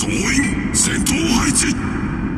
総員戦闘配置。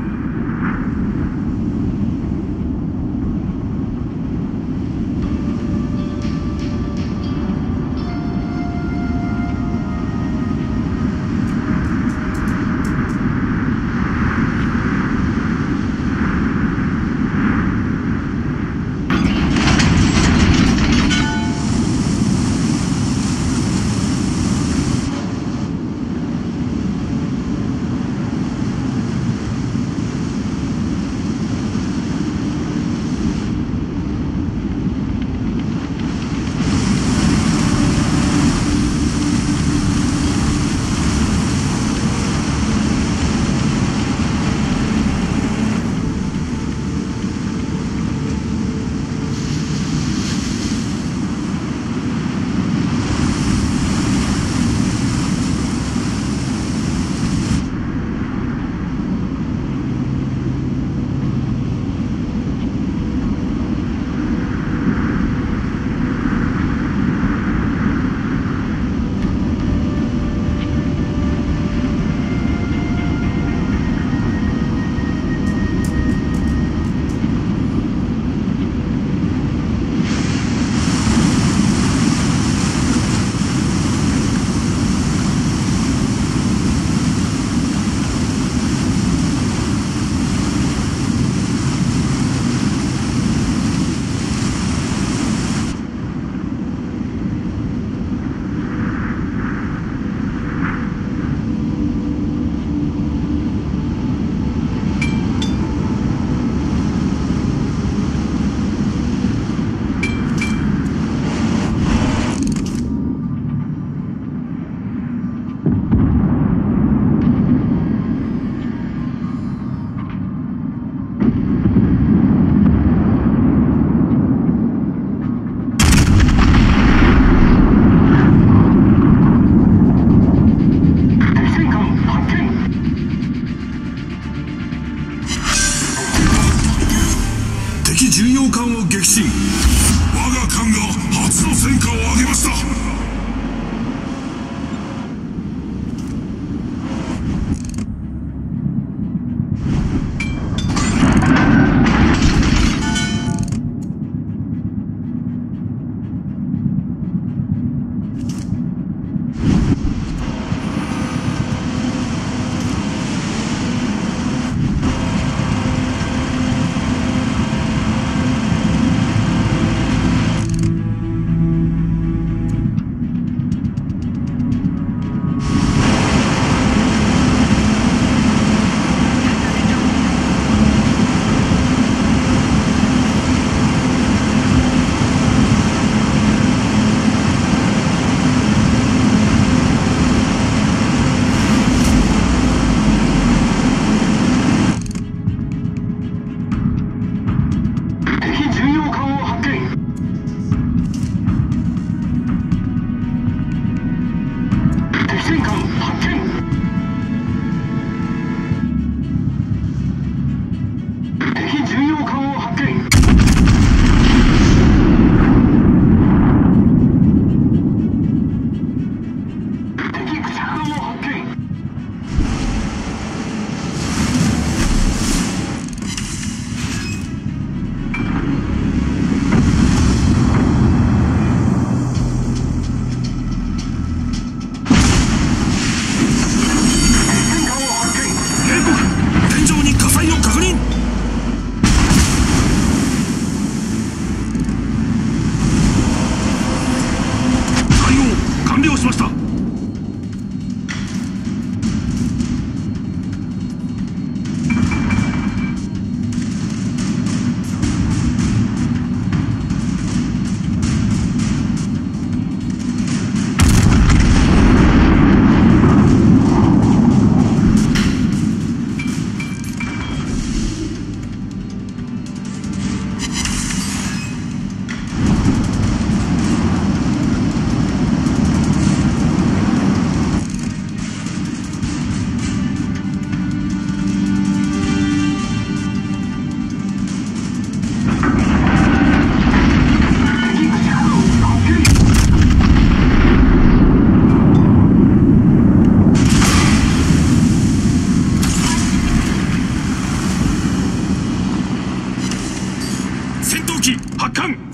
Kang!